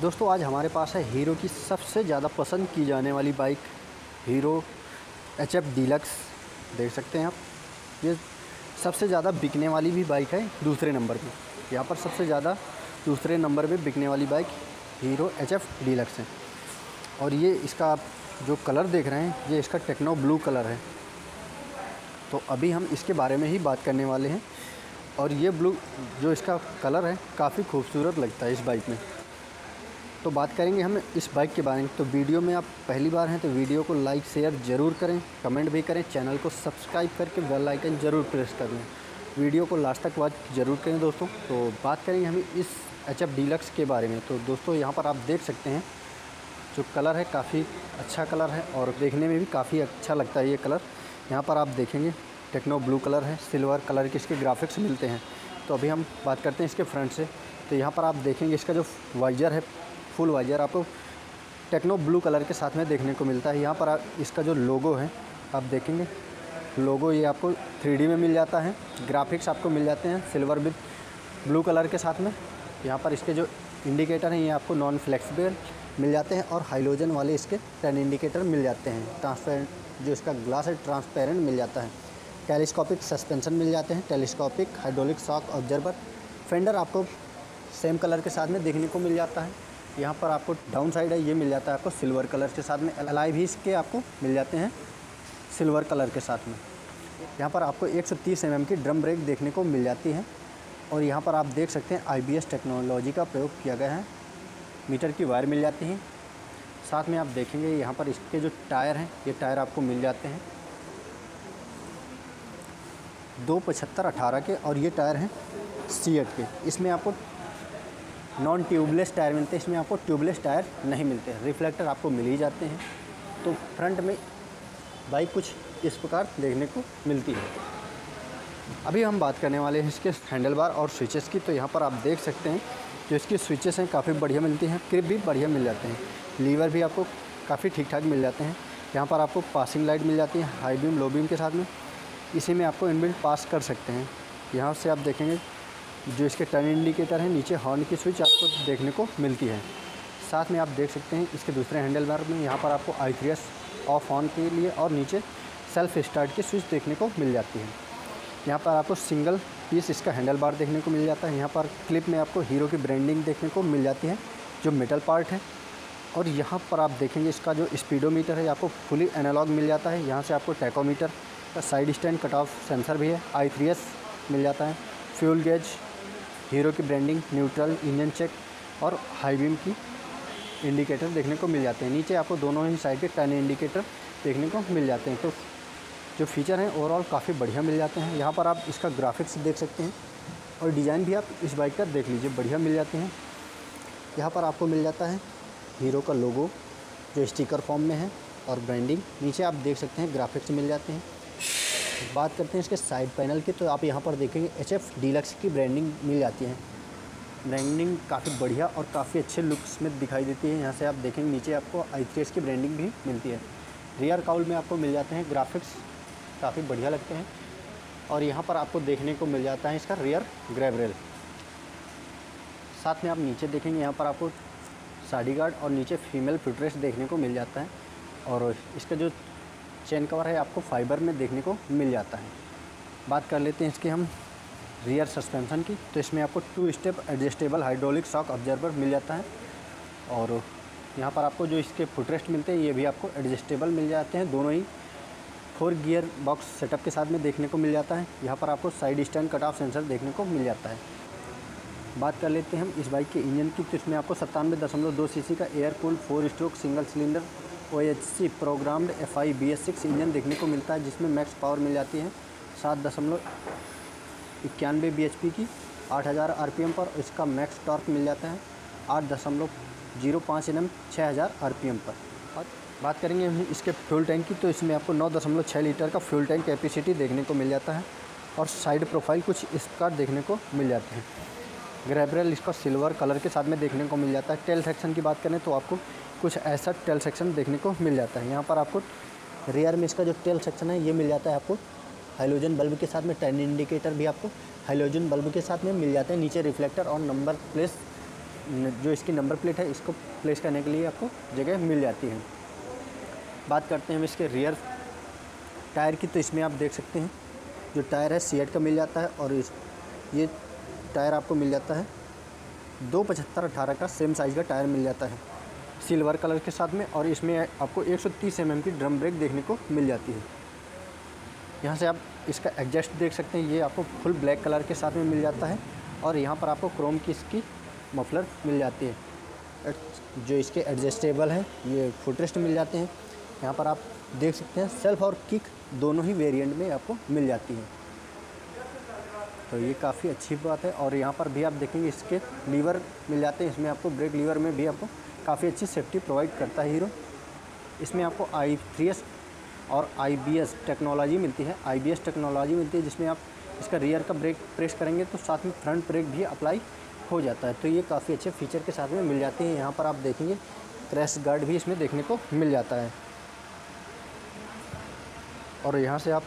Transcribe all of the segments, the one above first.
दोस्तों, आज हमारे पास है हीरो की सबसे ज़्यादा पसंद की जाने वाली bike, Hero H F Deluxe. देख सकते हैं आप, ये सबसे ज़्यादा बिकने वाली भी बाइक है दूसरे नंबर पे। यहाँ पर सबसे ज़्यादा दूसरे नंबर पे बिकने वाली bike Hero H F Deluxe है। और ये इसका आप जो कलर देख रहे हैं, ये इसका टेक्नो ब्लू कलर है। तो अभी हम इसके बारे में ही बात करने वाले हैं। और ये ब्लू, जो इसका कलर है, काफ़ी खूबसूरत लगता है इस बाइक में। तो बात करेंगे हम इस बाइक के बारे में। तो वीडियो में आप पहली बार हैं तो वीडियो को लाइक, शेयर ज़रूर करें, कमेंट भी करें, चैनल को सब्सक्राइब करके बेल आइकन ज़रूर प्रेस कर लें। वीडियो को लास्ट तक वॉच ज़रूर करें दोस्तों। तो बात करेंगे हम इस एच एफ़ डीलक्स के बारे में। तो दोस्तों यहाँ पर आप देख सकते हैं, जो कलर है काफ़ी अच्छा कलर है और देखने में भी काफ़ी अच्छा लगता है ये कलर। यहाँ पर आप देखेंगे, टेक्नो ब्लू कलर है, सिल्वर कलर के इसके ग्राफिक्स मिलते हैं। तो अभी हम बात करते हैं इसके फ्रंट से। तो यहाँ पर आप देखेंगे इसका जो वाइजर है फुल वाइजर आपको टेक्नो ब्लू कलर के साथ में देखने को मिलता है। यहाँ पर इसका जो लोगो है, आप देखेंगे, लोगो ये आपको थ्री में मिल जाता है, ग्राफिक्स आपको मिल जाते हैं सिल्वर विथ ब्लू कलर के साथ में। यहाँ पर इसके जो इंडिकेटर हैं, ये आपको नॉन फ्लेक्सिबल मिल जाते हैं और हाइलोजन वाले इसके टेन इंडिकेटर मिल जाते हैं। ट्रांसपेरेंट जो इसका ग्लास है, ट्रांसपेरेंट मिल जाता है। टेलीस्कोपिक सस्पेंशन मिल जाते हैं, telescopic hydraulic shock observer. Fender आपको सेम कलर के साथ में देखने को मिल जाता है। यहाँ पर आपको डाउन साइड है, ये मिल जाता है आपको सिल्वर कलर के साथ में। अलाई भी इसके आपको मिल जाते हैं सिल्वर कलर के साथ में। यहाँ पर आपको 130 सौ mm की ड्रम ब्रेक देखने को मिल जाती है और यहाँ पर आप देख सकते हैं आईबीएस टेक्नोलॉजी का प्रयोग किया गया है। मीटर की वायर मिल जाती है। साथ में आप देखेंगे यहाँ पर इसके जो टायर हैं, ये टायर आपको मिल जाते हैं। दो पचहत्तर अठारह के और ये टायर हैं सी के। इसमें आपको नॉन ट्यूबलेस टायर मिलते हैं, इसमें आपको ट्यूबलेस टायर नहीं मिलते हैं। रिफ्लेक्टर आपको मिल ही जाते हैं। तो फ्रंट में बाइक कुछ इस प्रकार देखने को मिलती है। अभी हम बात करने वाले हैं इसके हैंडल बार और स्विचेस की। तो यहाँ पर आप देख सकते हैं जो इसकी स्विचेस हैं, काफ़ी बढ़िया मिलती हैं, क्रिप भी बढ़िया मिल जाते हैं। लीवर भी आपको काफ़ी ठीक ठाक मिल जाते हैं। यहाँ पर आपको पासिंग लाइट मिल जाती है, हाई बीम, लो बीम के साथ में। इसी में आपको इनबिल्ट पास कर सकते हैं। यहाँ से आप देखेंगे जो इसके टर्न इंडिकेटर हैं, नीचे हॉर्न की स्विच आपको देखने को मिलती है। साथ में आप देख सकते हैं, इसके दूसरे हैंडल बार में यहाँ पर आपको I three S off on के लिए और नीचे सेल्फ स्टार्ट की स्विच देखने को मिल जाती है। यहाँ पर आपको सिंगल पीस इसका हैंडल बार देखने को मिल जाता है। यहाँ पर क्लिप में आपको हीरो की ब्रांडिंग देखने को मिल जाती है, जो मेटल पार्ट है। और यहाँ पर आप देखेंगे इसका जो स्पीडोमीटर है, आपको फुली एनालॉग मिल जाता है। यहाँ से आपको टैकोमीटर का side stand cut off sensor भी है आई मिल जाता है। फ्यूल गेज हीरो की ब्रांडिंग, न्यूट्रल, इंजन चेक और हाई बीम की इंडिकेटर देखने को मिल जाते हैं। नीचे आपको दोनों ही साइड के टर्न इंडिकेटर देखने को मिल जाते हैं। तो जो फीचर हैं ओवरऑल काफ़ी बढ़िया मिल जाते हैं। यहाँ पर आप इसका ग्राफिक्स देख सकते हैं और डिज़ाइन भी आप इस बाइक का देख लीजिए, बढ़िया मिल जाते हैं। यहाँ पर आपको मिल जाता है हीरो का लोगो जो स्टिकर फॉर्म में है और ब्रांडिंग नीचे आप देख सकते हैं ग्राफिक्स मिल जाते हैं। बात करते हैं इसके साइड पैनल की तो आप यहाँ पर देखेंगे एच एफ़ डीलक्स की ब्रांडिंग मिल जाती है। ब्रांडिंग काफ़ी बढ़िया और काफ़ी अच्छे लुक्स में दिखाई देती है। यहाँ से आप देखेंगे नीचे आपको आई की ब्रांडिंग भी मिलती है। रियर काउल में आपको मिल जाते हैं ग्राफिक्स काफ़ी बढ़िया लगते हैं। और यहाँ पर आपको देखने को मिल जाता है इसका रियर ग्रेवरेल साथ में आप नीचे देखेंगे, यहाँ पर आपको साड़ी गार्ड और नीचे फीमेल फिटरेस देखने को मिल जाता है। और इसका जो चेन कवर है, आपको फाइबर में देखने को मिल जाता है। बात कर लेते हैं इसके हम रियर सस्पेंशन की। तो इसमें आपको two step adjustable hydraulic shock observer मिल जाता है। और यहाँ पर आपको जो इसके फुटरेस्ट मिलते हैं, ये भी आपको एडजस्टेबल मिल जाते हैं। दोनों ही फोर गियर बॉक्स सेटअप के साथ में देखने को मिल जाता है। यहाँ पर आपको side stand cut off sensor देखने को मिल जाता है। बात कर लेते हैं हम इस बाइक के इंजन की। तो इसमें आपको सत्तानवे दशमलव दो सी का air cool four stroke single cylinder O H C programmed F I B S six engine देखने को मिलता है, जिसमें मैक्स पावर मिल जाती है सात दशमलव इक्यानवे बी एच पी की, आठ हज़ार आर पी एम पर इसका मैक्स टॉर्क मिल जाता है, आठ दशमलव ज़ीरो पाँच एन एम छः हज़ार आर पी एम पर। और बात करेंगे हम इसके फ्यूल टैंक की तो इसमें आपको नौ दशमलव छः लीटर का फ्यूल टैंक कैपेसिटी देखने को मिल जाता है और साइड प्रोफ़ाइल कुछ इस प्रकार देखने को मिल जाते हैं। ग्रेबरल इसका सिल्वर कलर के साथ में देखने को मिल जाता है। टेल सेक्शन की बात करें तो आपको कुछ ऐसा टेल सेक्शन देखने को मिल जाता है। यहाँ पर आपको रियर में इसका जो टेल सेक्शन है, ये मिल जाता है आपको। हाइलोजन बल्ब के साथ में टर्न इंडिकेटर भी आपको हाइलोजन बल्ब के साथ में मिल जाते हैं। नीचे रिफ्लेक्टर और नंबर प्लेस जो इसकी नंबर प्लेट है, इसको प्लेस करने के लिए आपको जगह मिल जाती है। बात करते हैं हम इसके रियर टायर की तो इसमें आप देख सकते हैं, जो टायर है सी का मिल जाता है और इस, ये टायर आपको मिल जाता है। दो पचहत्तर अठारह का सेम साइज़ का टायर मिल जाता है। सिल्वर कलर के साथ में और इसमें आपको 130 सौ mm की ड्रम ब्रेक देखने को मिल जाती है। यहाँ से आप इसका एडजस्ट देख सकते हैं, ये आपको फुल ब्लैक कलर के साथ में मिल जाता है और यहाँ पर आपको क्रोम की इसकी मफलर मिल जाती है। जो इसके एडजस्टेबल हैं, ये फुटरेस्ट मिल जाते हैं। यहाँ पर आप देख सकते हैं, सेल्फ और किक दोनों ही वेरिएंट में आपको मिल जाती है। तो ये काफ़ी अच्छी बात है और यहाँ पर भी आप देखेंगे इसके लीवर मिल जाते हैं, इसमें आपको ब्रेक लीवर में भी आपको काफ़ी अच्छी सेफ्टी प्रोवाइड करता है हीरो इसमें आपको आई थ्री एस और आई बी एस टेक्नोलॉजी मिलती है। आई बी एस टेक्नोलॉजी मिलती है जिसमें आप इसका रियर का ब्रेक प्रेस करेंगे तो साथ में फ्रंट ब्रेक भी अप्लाई हो जाता है। तो ये काफ़ी अच्छे फीचर के साथ में मिल जाते हैं। यहाँ पर आप देखेंगे क्रैश गार्ड भी इसमें देखने को मिल जाता है। और यहाँ से आप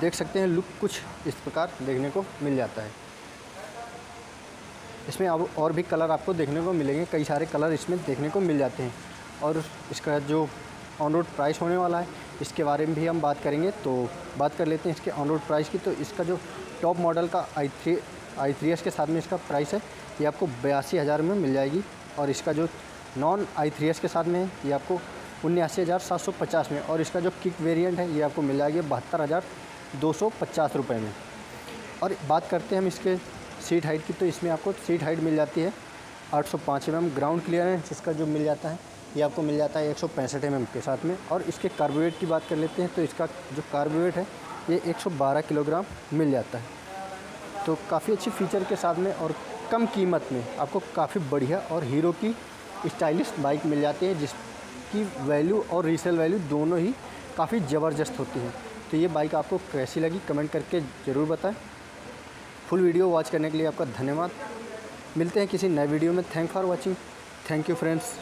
देख सकते हैं लुक कुछ इस प्रकार देखने को मिल जाता है। इसमें अब और भी कलर आपको देखने को मिलेंगे, कई सारे कलर इसमें देखने को मिल जाते हैं। और इसका जो ऑन रोड प्राइस होने वाला है, इसके बारे में भी हम बात करेंगे तो बात कर लेते हैं इसके ऑन रोड प्राइस की। तो इसका जो टॉप मॉडल का I three I three S के साथ में इसका प्राइस है, ये आपको बयासी हज़ार में मिल जाएगी। और इसका जो नॉन आई थ्री एस के साथ में है, ये आपको उन्यासी हज़ार सात सौ पचास में। और इसका जो किक वेरिएंट है, ये आपको मिल जाएगी बहत्तर हज़ार दो सौ पचास रुपये में। और बात करते हैं हम इसके सीट हाइट की तो इसमें आपको सीट हाइट मिल जाती है आठ सौ पाँच एम ग्राउंड क्लियरेंस जिसका जो मिल जाता है, ये आपको मिल जाता है एक सौ एम के साथ में। और इसके कार्बोवेट की बात कर लेते हैं तो इसका जो कार्बोवेट है, ये 112 किलोग्राम मिल जाता है। तो काफ़ी अच्छी फीचर के साथ में और कम कीमत में आपको काफ़ी बढ़िया और हीरो की स्टाइलिश बाइक मिल जाती है, जिसकी वैल्यू और रीसेल वैल्यू दोनों ही काफ़ी ज़बरदस्त होती है। तो ये बाइक आपको कैसी लगी कमेंट करके ज़रूर बताएँ। फुल वीडियो वॉच करने के लिए आपका धन्यवाद। मिलते हैं किसी नए वीडियो में। Thank for watching thank you friends